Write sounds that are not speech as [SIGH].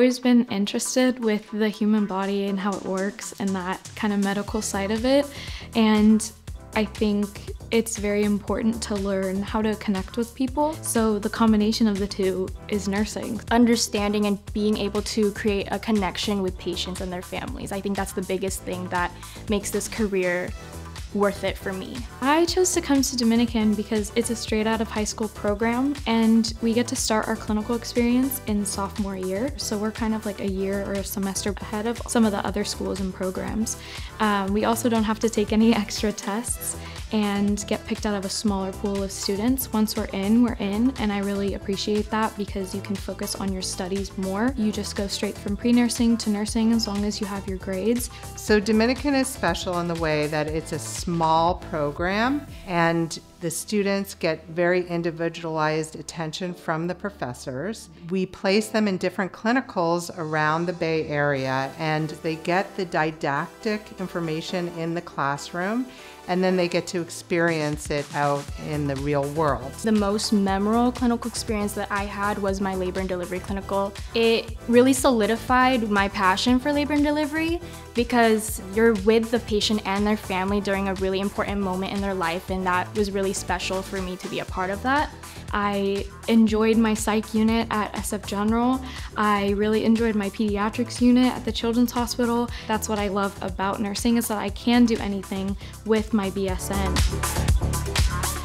always been interested with the human body and how it works and that kind of medical side of it. And I think it's very important to learn how to connect with people. So the combination of the two is nursing. Understanding and being able to create a connection with patients and their families. I think that's the biggest thing that makes this career worth it for me. I chose to come to Dominican because it's a straight out of high school program and we get to start our clinical experience in sophomore year. So we're kind of like a year or a semester ahead of some of the other schools and programs. Um, we also don't have to take any [LAUGHS] extra tests and get picked out of a smaller pool of students. Once we're in, we're in, and I really appreciate that because you can focus on your studies more. You just go straight from pre-nursing to nursing as long as you have your grades. So Dominican is special in the way that it's a small program and the students get very individualized attention from the professors. We place them in different clinicals around the Bay Area and they get the didactic information in the classroom and then they get experience it out in the real world. The most memorable clinical experience that I had was my labor and delivery clinical. It really solidified my passion for labor and delivery because you're with the patient and their family during a really important moment in their life and that was really special for me to be a part of that. I enjoyed my psych unit at SF General. I really enjoyed my pediatrics unit at the Children's Hospital. That's what I love about nursing is that I can do anything with my BSN.